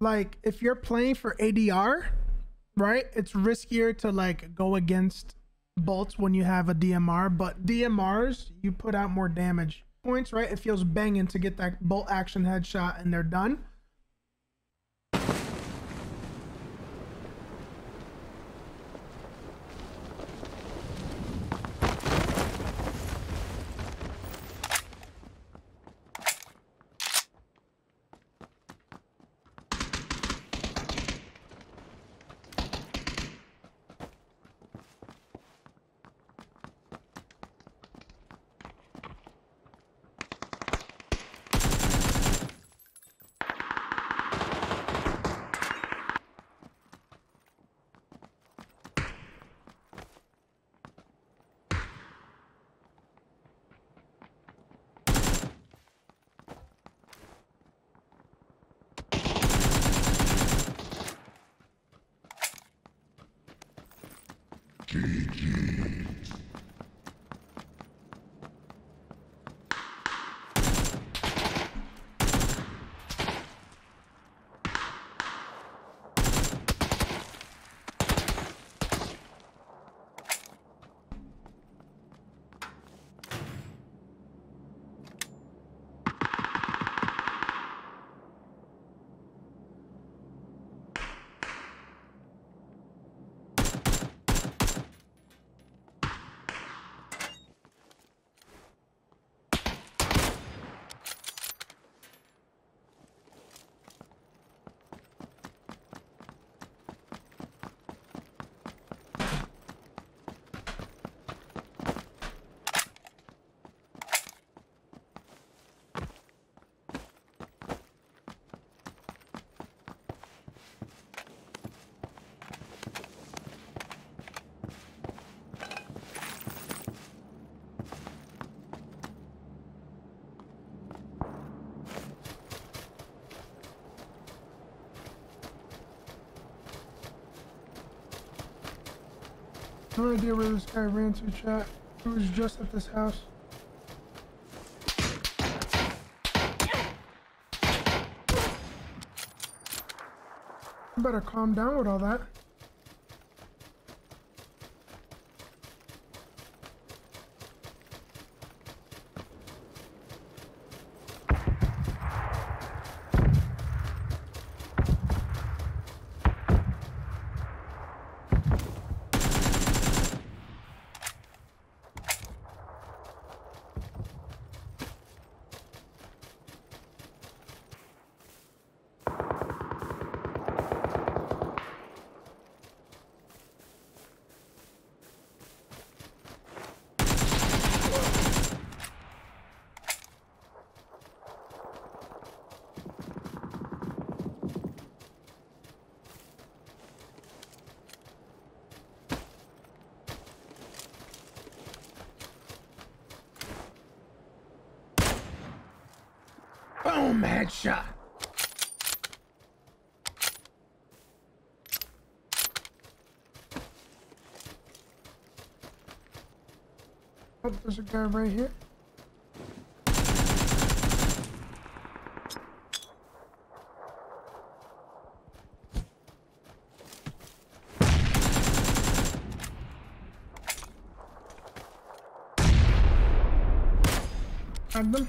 like if you're playing for ADR, right? It's riskier to like go against bolts when you have a DMR, but DMRs you put out more damage points, right? It feels banging to get that bolt action headshot and they're done. Mm-hmm. No idea where this guy ran to, chat. He was just at this house. You better calm down with all that. Boom, headshot. Oh, there's a guy right here. Had them.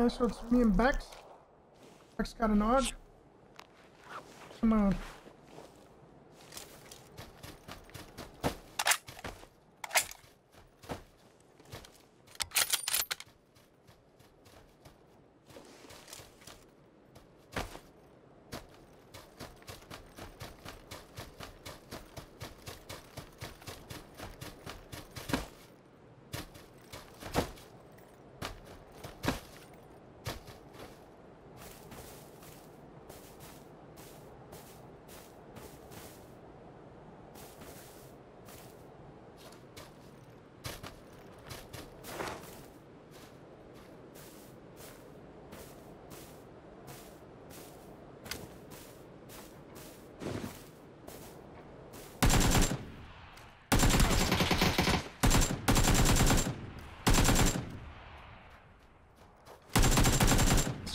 Okay, so it's me and Bex. Bex got an odd. Come on.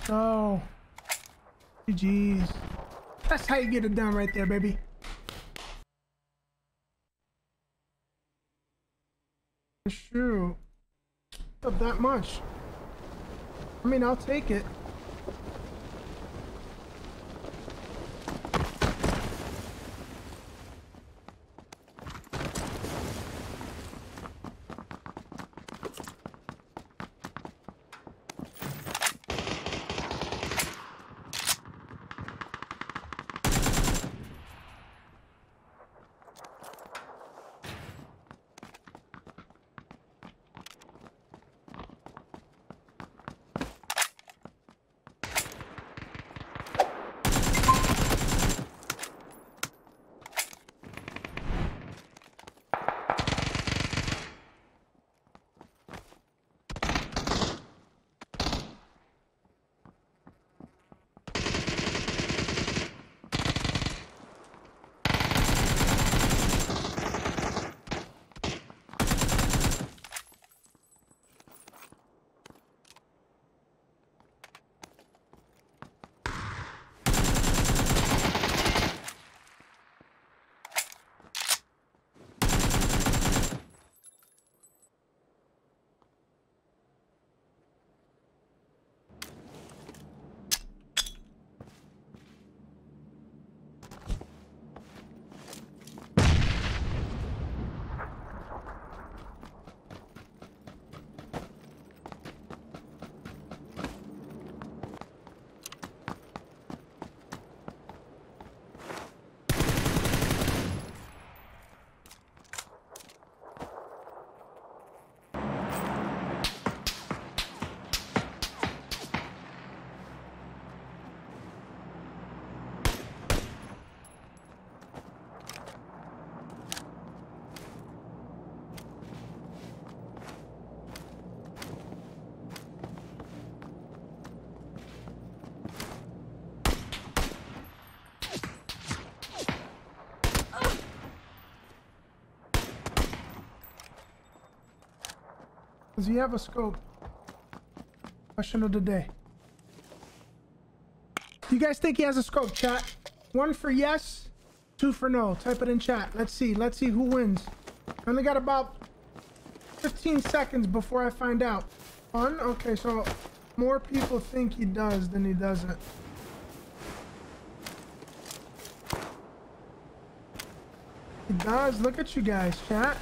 Go. GG's. That's how you get it done right there, baby. True. Of that much. I mean, I'll take it. Does he have a scope? Question of the day. You guys think he has a scope, chat? One for yes, two for no. Type it in chat. Let's see. Let's see who wins. I only got about 15 seconds before I find out. One? Okay, so more people think he does than he doesn't. He does. Look at you guys, chat.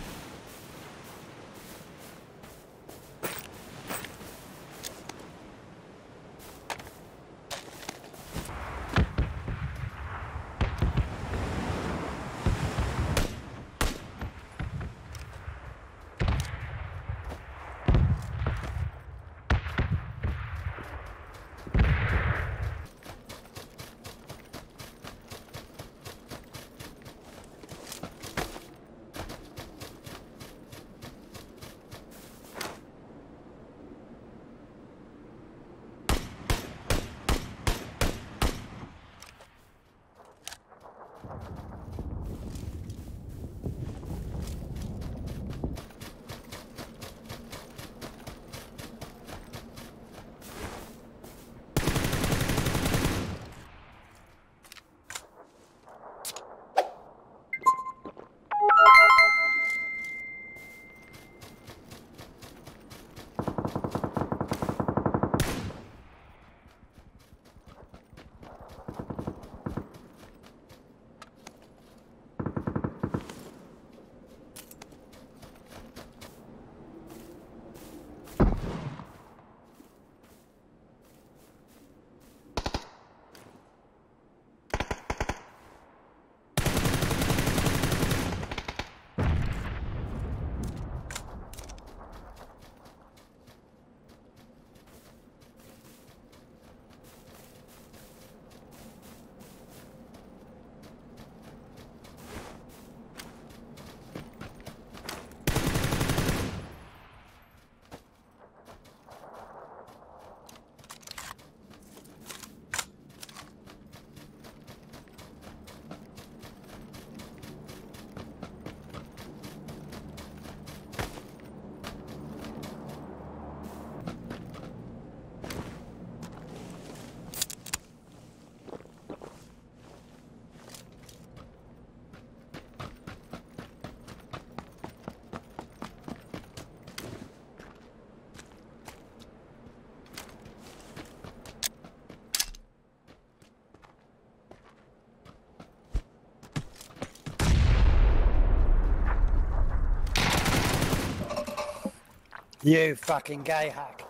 You fucking gay hack.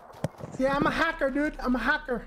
Yeah, I'm a hacker, dude. I'm a hacker.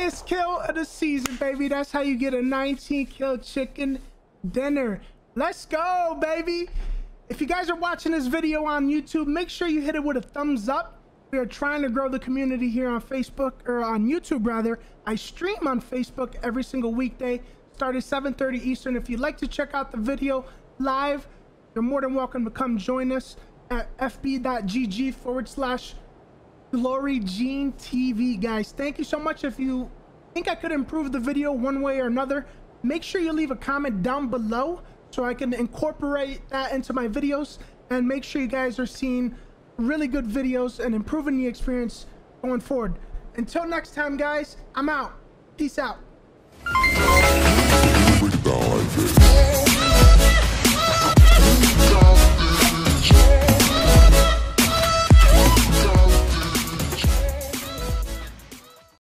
Highest kill of the season, baby. That's how you get a 19 kill chicken dinner. Let's go, baby. If you guys are watching this video on YouTube, make sure you hit it with a thumbs up. We are trying to grow the community here on Facebook, or on YouTube rather. I stream on Facebook every single weekday, start starting 7.30 Eastern. If you'd like to check out the video live, you're more than welcome to come join us at fb.gg forward slash Glory Jean TV, guys. Thank you so much. If you think I could improve the video one way or another, make sure you leave a comment down below so I can incorporate that into my videos and make sure you guys are seeing really good videos and improving the experience going forward. Until next time, guys, I'm out. Peace out.